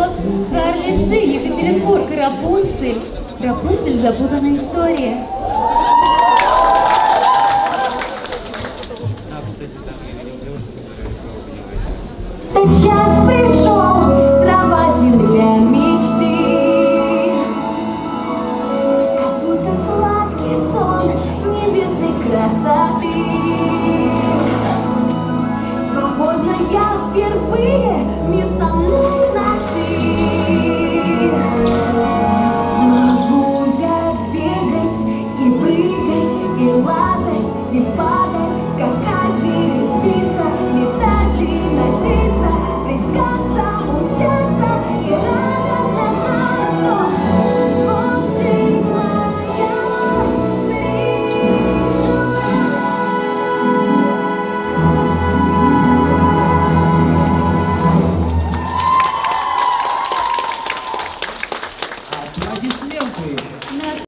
Пугачева, Скарлетт Ши, Екатеринбург, Рапунцель. Рапунцель запутанная история. Тот час пришел, трава земля мечты. Как будто сладкий сон небесной красоты. Свободно я впервые, Аплодисменты. Нас